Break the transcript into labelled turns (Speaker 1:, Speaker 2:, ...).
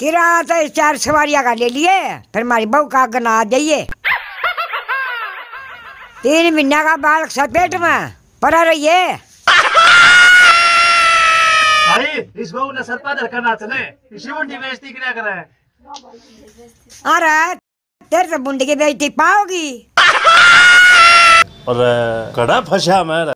Speaker 1: किराया तो चार सवारियाँ का ले लिए फिर हमारी बहू का गना जाइए। तीन महीना का बालक सपेट में पड़ा रहिए।
Speaker 2: इस बहू ने करना चले बेइज्जती क्या
Speaker 1: अरे तेरे तो मुंडी की बेइज्जती पाओगी।
Speaker 2: और कड़ा फंसा मैं